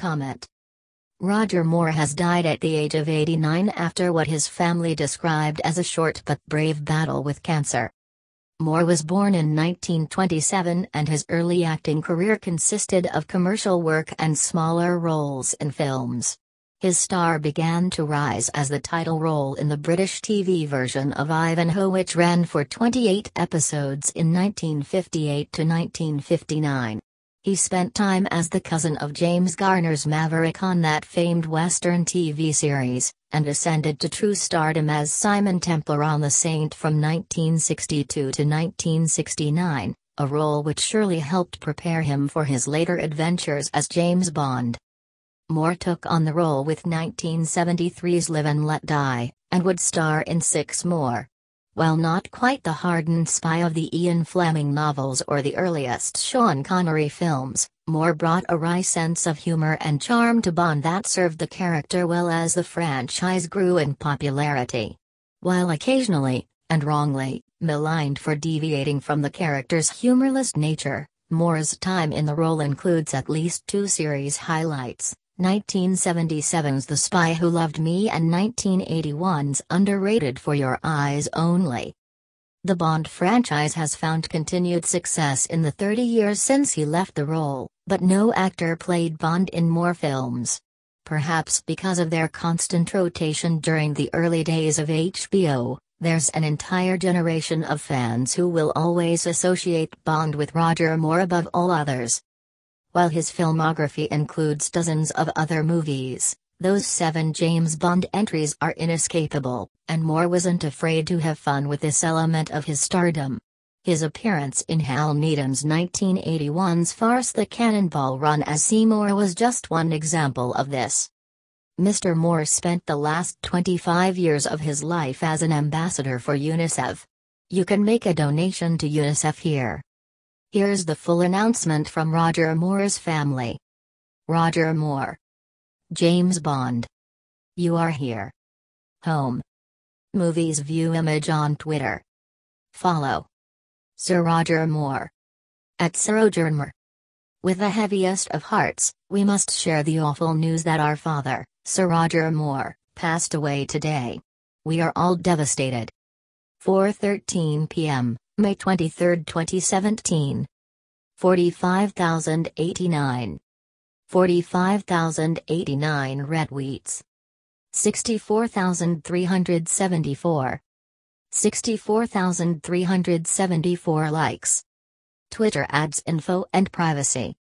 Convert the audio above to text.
Comment. Roger Moore has died at the age of 89 after what his family described as a short but brave battle with cancer. Moore was born in 1927 and his early acting career consisted of commercial work and smaller roles in films. His star began to rise as the title role in the British TV version of Ivanhoe which ran for 28 episodes in 1958 to 1959. He spent time as the cousin of James Garner's Maverick on that famed Western TV series, and ascended to true stardom as Simon Templar on The Saint from 1962 to 1969, a role which surely helped prepare him for his later adventures as James Bond. Moore took on the role with 1973's Live and Let Die, and would star in six more. While not quite the hardened spy of the Ian Fleming novels or the earliest Sean Connery films, Moore brought a wry sense of humor and charm to Bond that served the character well as the franchise grew in popularity. While occasionally, and wrongly, maligned for deviating from the character's humorless nature, Moore's time in the role includes at least two series highlights. 1977's The Spy Who Loved Me and 1981's Underrated for Your Eyes Only. The Bond franchise has found continued success in the 30 years since he left the role, but no actor played Bond in more films. Perhaps because of their constant rotation during the early days of HBO, there's an entire generation of fans who will always associate Bond with Roger Moore above all others. While his filmography includes dozens of other movies, those seven James Bond entries are inescapable, and Moore wasn't afraid to have fun with this element of his stardom. His appearance in Hal Needham's 1981's farce The Cannonball Run as Seymour was just one example of this. Mr. Moore spent the last 25 years of his life as an ambassador for UNICEF. You can make a donation to UNICEF here. Here's the full announcement from Roger Moore's family. Roger Moore. James Bond. You are here. Home. Movies view image on Twitter. Follow. Sir Roger Moore. At Sir Roger Moore. With the heaviest of hearts, we must share the awful news that our father, Sir Roger Moore, passed away today. We are all devastated. 4:13 p.m. May 23, 2017. 45,089. 45,089 retweets. 64,374. 64,374 likes. Twitter ads info and privacy.